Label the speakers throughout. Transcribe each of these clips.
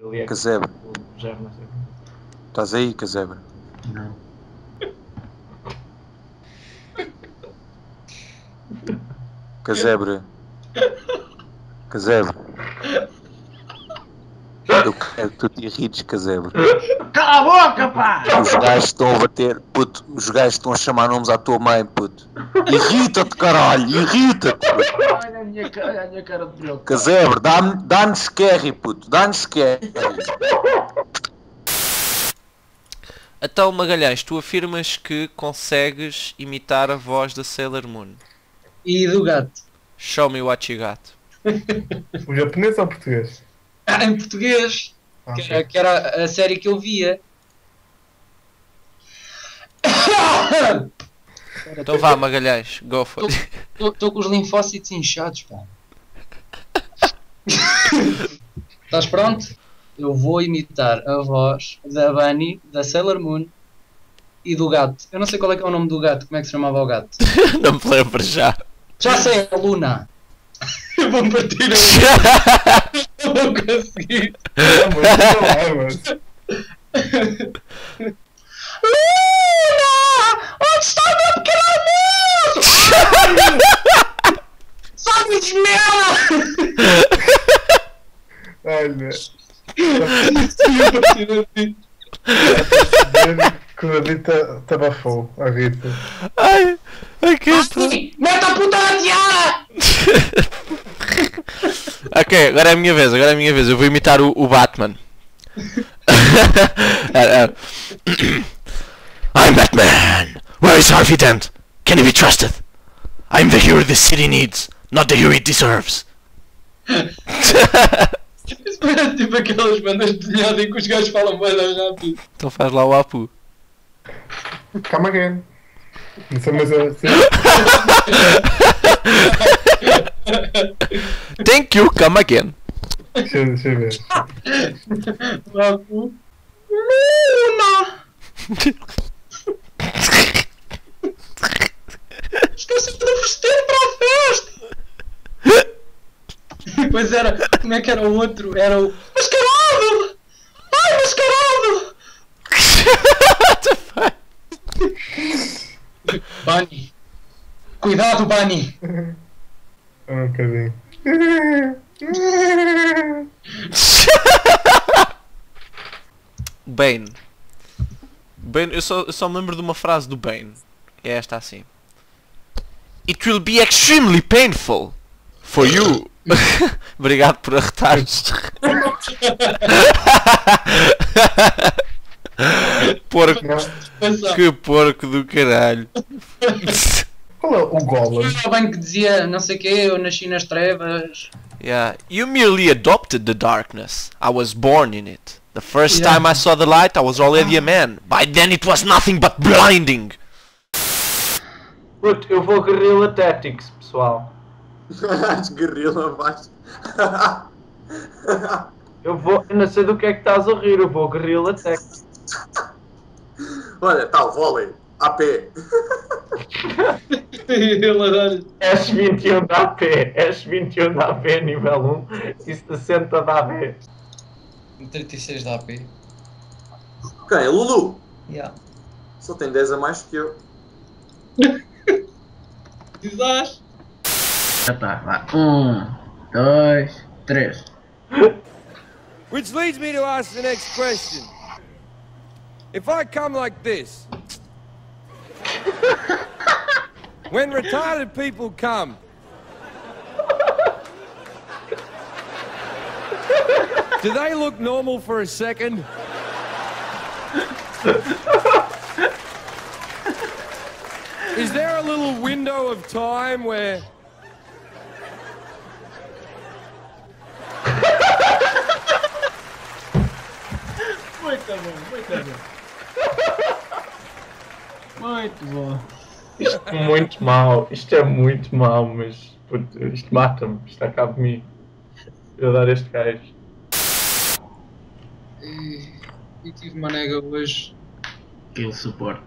Speaker 1: Ali é
Speaker 2: Casebre. Estás aí, Casebre?
Speaker 3: Não.
Speaker 2: Casebre. Casebre. Quero que tu te irrites, Casebre.
Speaker 3: Cala a boca, pá!
Speaker 2: Os gajos estão a bater, puto. Os gajos estão a chamar nomes à tua mãe, puto. Irrita-te, caralho, irrita-te. puto.
Speaker 3: Olha a minha cara, olha a minha cara de preocupado.
Speaker 2: Casebre, dá-me- dá-nos scary, puto. Dá-nos scary.
Speaker 4: Então, Magalhães, tu afirmas que consegues imitar a voz da Sailor Moon.
Speaker 5: E do gato.
Speaker 4: Show me what you got.
Speaker 6: O japonês ou o português?
Speaker 5: Ah, em português. Que era, que era a série que eu via.
Speaker 4: Então vá, Magalhães, go for it.
Speaker 5: Estou com os linfócitos inchados, pá. Estás pronto? Eu vou imitar a voz da Bunny, da Sailor Moon e do gato. Eu não sei qual é que é o nome do gato, como é que se chamava o gato?
Speaker 4: Não me lembro já.
Speaker 5: Já sei, a Luna. Eu vou partir a Eu.
Speaker 6: É, não é, mas.
Speaker 5: Luna! Onde está o meu pequeno almoço? Sabes merda!
Speaker 6: Olha,
Speaker 5: Ai,
Speaker 6: que a Rita te abafou, a Rita.
Speaker 4: Ai, ai que
Speaker 5: Mete a puta na tiara!
Speaker 4: Ok, agora é a minha vez, agora é a minha vez. Eu vou imitar o, o Batman. Ah, ah. I'm Batman! Where is Harvey Dent? Can he be trusted? I'm the hero this city needs, not the hero it deserves.
Speaker 5: Isso parece tipo aquelas bandas desenhadas em que os gajos falam bem rápido.
Speaker 4: então faz lá o Apu.
Speaker 6: Come again. Não sei, mas eu. sim.
Speaker 4: Thank you, come again.
Speaker 6: Deixa, deixa eu ver.
Speaker 5: Luna! Esqueci de vestir para a festa! Depois era. Como é que era o outro? Era o. Mascarado! Ai, mascarado! Bunny! Cuidado, Bunny!
Speaker 6: Um bocadinho.
Speaker 4: Bane. Bane, eu só, eu só me lembro de uma frase do Bane. É esta assim. It will be extremely painful for you. Obrigado por arretares. porco. Que porco do caralho.
Speaker 6: Qual é o Golem?
Speaker 5: Tinha bem que dizia não sei o quê, eu nasci nas trevas.
Speaker 4: Yeah, you merely adopted the darkness. I was born in it. The first
Speaker 5: Yeah.
Speaker 4: time I saw the light, I was already a man. By then it was nothing but blinding.
Speaker 1: Puto, eu vou Guerrilla Tactics, pessoal.
Speaker 2: Guerrilla abaixo.
Speaker 1: Eu vou. Eu não sei do que é que estás a rir, eu vou Guerrilla Tactics.
Speaker 2: Olha, tal, vôlei. AP.
Speaker 5: Ele adora.
Speaker 1: S21 da AP, S21 da AP nível 1 e 60 da AB.
Speaker 5: 36 da AP.
Speaker 2: Quem? Lulu.
Speaker 5: Yeah.
Speaker 2: Só tem 10 a mais que eu.
Speaker 5: Diz
Speaker 3: Epá, vá. Um, dois, três.
Speaker 7: Which leads me to ask the next question. If I come like this, when retarded people come, do they look normal for a second? Is there a little window of time where Wait a
Speaker 5: Muito bom, muito bom. Muito bom.
Speaker 1: Isto é muito mau, isto é muito mau, mas puto, isto mata-me, isto acaba de mim. Eu dar este gajo.
Speaker 5: E, e tive uma nega hoje.
Speaker 3: Kill support.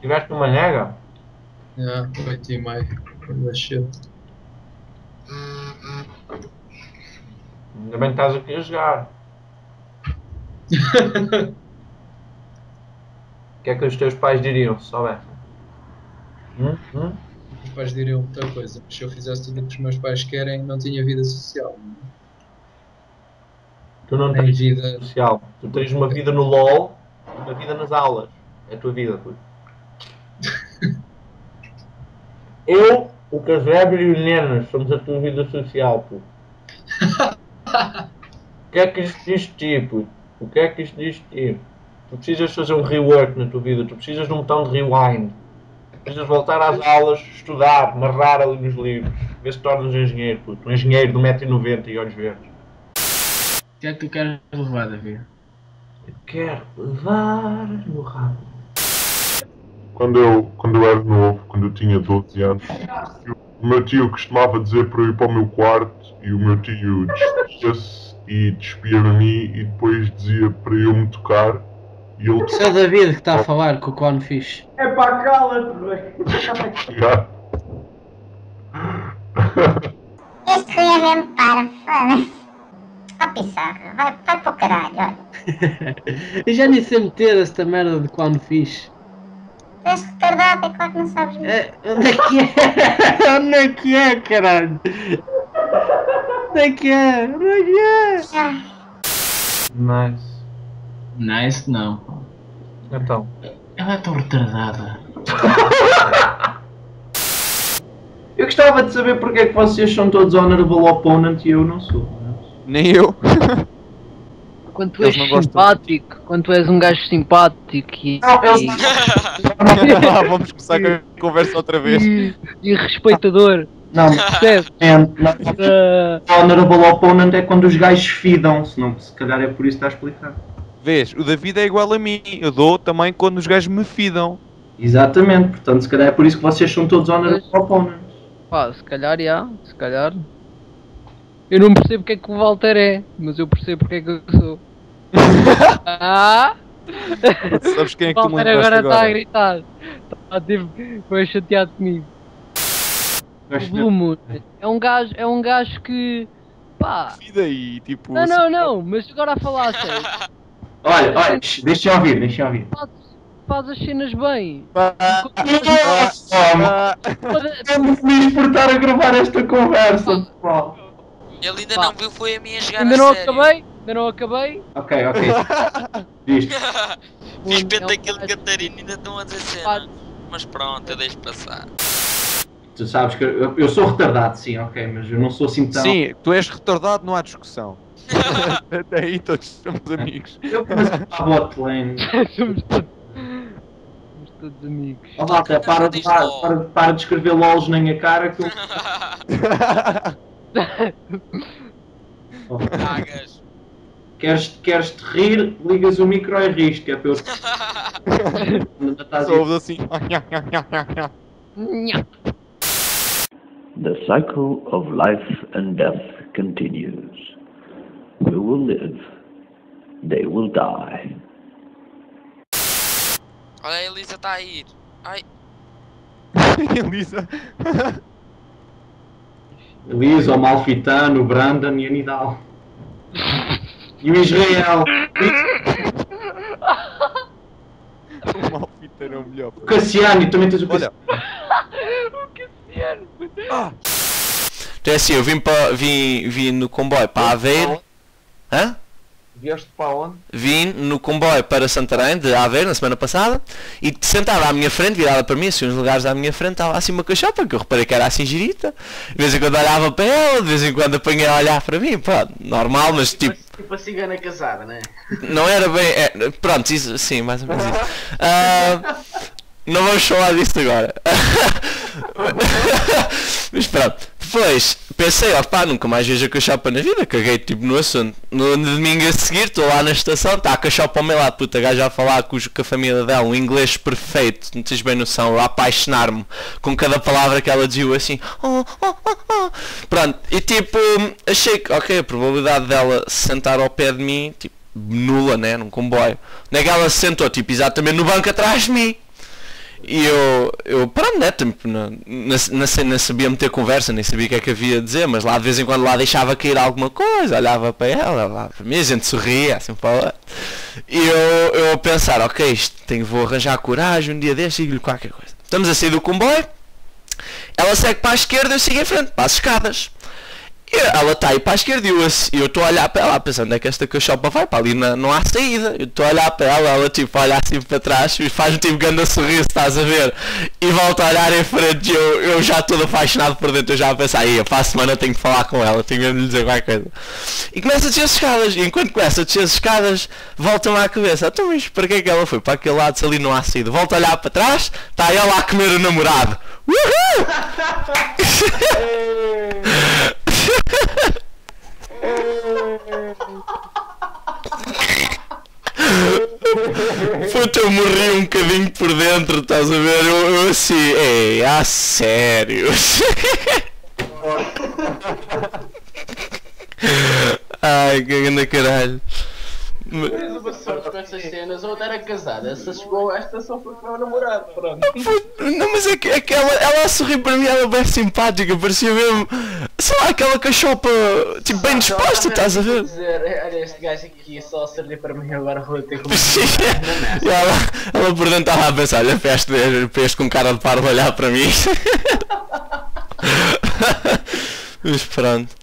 Speaker 1: Tiveste uma nega?
Speaker 5: Já, 8 e meio. Quando achei.
Speaker 1: Ainda bem que estás aqui a jogar. O que é que os teus pais diriam se soubessem? Hum? Hum?
Speaker 5: Os pais diriam muita coisa, mas se eu fizesse tudo o que os meus pais querem, não tinha vida social.
Speaker 1: Tu não
Speaker 5: Nem
Speaker 1: tens
Speaker 5: vida.
Speaker 1: social. Tu tens uma vida no LOL e uma vida nas aulas. É a tua vida, puto. Eu, o Casébio e o Nenas somos a tua vida social, puto. O que é que isto diz de ti, puto? O que é que isto diz de ti? Tu precisas fazer um rework na tua vida, tu precisas de um botão de rewind. Precisas voltar às aulas, estudar, marrar ali nos livros. Ver se tornas um engenheiro, puto. Um engenheiro de 1,90m e olhos verdes.
Speaker 3: O que é que tu queres levar, David?
Speaker 1: Eu quero levar no rabo.
Speaker 6: Quando eu, quando eu era novo, quando eu tinha 12 anos, eu- o meu tio costumava dizer para eu ir para o meu quarto e o meu tio despia-se e despia-me a mim e depois dizia para eu me tocar e
Speaker 3: é o David que está a falar com o Cone Fish.
Speaker 1: É para cala-te, velho.
Speaker 8: Este foi a mesmo para, foda-se. Ó Pissarra, vai, vai para o caralho, olha.
Speaker 3: Eu já nem sei meter esta merda de Cone Fish.
Speaker 8: Tu és retardado, é claro que não sabes mesmo.
Speaker 3: É, onde é que é? Onde é que é, caralho? Onde é que é? Onde é que é?
Speaker 1: Nice.
Speaker 3: Nice não.
Speaker 1: Então.
Speaker 3: Ela é tão retardada.
Speaker 1: Eu gostava de saber porque é que vocês são todos honorable opponent e eu não sou.
Speaker 9: Nem eu.
Speaker 10: Quando tu
Speaker 9: Eles
Speaker 10: és
Speaker 9: não
Speaker 10: simpático, quando tu és um gajo simpático e,
Speaker 1: Não, eu-
Speaker 10: e,
Speaker 9: Ah, Vamos começar com a conversa outra vez.
Speaker 10: e- e respeitador,
Speaker 1: Não,
Speaker 10: percebes?
Speaker 1: não.
Speaker 10: Uh,
Speaker 1: Honorable opponent é quando os gajos fidam, senão se calhar é por isso que está a explicar.
Speaker 9: Vês, o David é igual a mim. Eu dou também quando os gajos me fidam.
Speaker 1: Exatamente, portanto se calhar é por isso que vocês são todos honorable opponents.
Speaker 10: pá, se calhar já, se calhar. Eu não percebo porque é que o Walter é, mas eu percebo porque é que eu sou. ah!
Speaker 9: Sabes quem é
Speaker 10: O
Speaker 9: que tu me
Speaker 10: agora
Speaker 9: agora?
Speaker 10: está a gritar. Está tipo, foi chateado comigo. O Blue Moon é um gajo, é um gajo que. pá.
Speaker 9: Fida e tipo.
Speaker 10: Não, não, não, mas agora a falar a sério.
Speaker 1: Olha, olha, deixa eu ouvir, deixa eu ouvir.
Speaker 10: Faz, as cenas bem.
Speaker 1: Estou muito feliz por estar a gravar esta conversa, pessoal.
Speaker 11: Ele ainda não viu foi a minha jogar
Speaker 10: Ainda não
Speaker 11: sério.
Speaker 10: acabei, ainda não acabei.
Speaker 1: Ok, ok. Diz.
Speaker 11: Fiz penta
Speaker 10: um
Speaker 11: daquele Catarina e ainda estão a dizer
Speaker 10: Pá.
Speaker 11: cena. Mas pronto, eu deixo passar.
Speaker 1: Tu sabes que eu, eu sou retardado, sim, ok, mas eu não sou assim tão.
Speaker 9: Sim, tu és retardado, não há discussão. Até aí todos somos amigos.
Speaker 1: Eu começo a bot lane.
Speaker 10: somos, todos, somos todos amigos.
Speaker 1: Ó Walter, para de, para, para, para de escrever LOLs na minha cara que eu. Oh,
Speaker 11: Cagas.
Speaker 1: queres, queres te rir, ligas o micro e rires, que é para eu.
Speaker 9: Só
Speaker 1: a-
Speaker 9: ouves assim.
Speaker 12: The cycle of life and death continues. We will live, they will die.
Speaker 11: Olha a Elisa está a ir. Ai,
Speaker 9: Elisa.
Speaker 1: Elisa, o Malfitano, o Brandon e a Nidal. E o Israel.
Speaker 9: O malfiteiro é o melhor.
Speaker 1: O Cassiano, também tens o
Speaker 9: Olha,
Speaker 1: Cassiano.
Speaker 10: o Cassiano.
Speaker 4: Então é assim, eu vim, para, vim, vim no comboio para Aveiro. Hã?
Speaker 6: Vieste para onde?
Speaker 4: Vim no comboio para Santarém, de Aveiro, na semana passada, e sentada à minha frente, virada para mim, assim, uns lugares à minha frente, estava assim uma cachopa, que eu reparei que era assim girita. De vez em quando olhava para ela, de vez em quando apanhei a olhar para mim, pronto, normal, mas tipo,
Speaker 3: Tipo a cigana casada, né?
Speaker 4: não era bem. é, pronto, isso, sim, mais ou menos isso. Ah, não vamos falar disso agora. Mas pronto. Depois pensei, ó pá, nunca mais vejo a cachopa na vida, caguei tipo no assunto. No, domingo a seguir, estou lá na estação, está a cachopa ao meu lado, puta, gaja a falar com, com a família dela, um inglês perfeito, não tens bem noção, a apaixonar-me com cada palavra que ela dizia assim. "Oh, oh, oh, oh." Pronto, e tipo, achei que, ok, a probabilidade dela se sentar ao pé de mim, tipo, nula, né, num comboio. Onde é que ela se sentou? Tipo, exatamente no banco atrás de mim. E eu, eu pronto, né, tipo, na, na, na sabia meter conversa, nem sabia o que é que havia a dizer, mas lá de vez em quando lá deixava cair alguma coisa, olhava para ela, lá para mim, a gente sorria, assim para lá. E eu, eu a pensar, ok, tenho, vou arranjar coragem um dia deste e digo-lhe qualquer coisa. Estamos a sair do comboio, ela segue para a esquerda, eu sigo em frente, para as escadas. Ela está aí para a esquerda e eu estou a olhar para ela, pensando é que esta cachopa vai, para ali na- não há saída. Eu estou a olhar para ela, ela tipo olha assim para trás e faz um tipo grande sorriso, estás a ver? E volta a olhar em frente e eu, eu já todo apaixonado por dentro, eu já a pensar, aí, para a semana tenho que falar com ela, tenho de lhe dizer qualquer coisa. E começa a descer as escadas, e enquanto começa a descer as escadas, volta-me à cabeça, então mas para que é que ela foi? Para aquele lado se ali não há saída. Volta a olhar para trás, está ela a comer o namorado. Uhul! Puta, eu morri um bocadinho por dentro, estás a ver? Eu, eu assim, ei, a sério. Ai, que grande caralho.
Speaker 13: Tens uma sorte com essas cenas, outra era casada, chegou, esta só meu namorado, pronto.
Speaker 4: Não, mas é que, é que ela, ela a sorrir para mim, ela é bem simpática, parecia mesmo, sei lá, aquela cachopa, tipo, bem disposta, estás a ver?
Speaker 13: Olha este gajo aqui só servir para mim agora vou ter que
Speaker 4: E ela, ela por dentro estava a pensar, olha para este, para este com cara de parvo olhar para mim. mas pronto.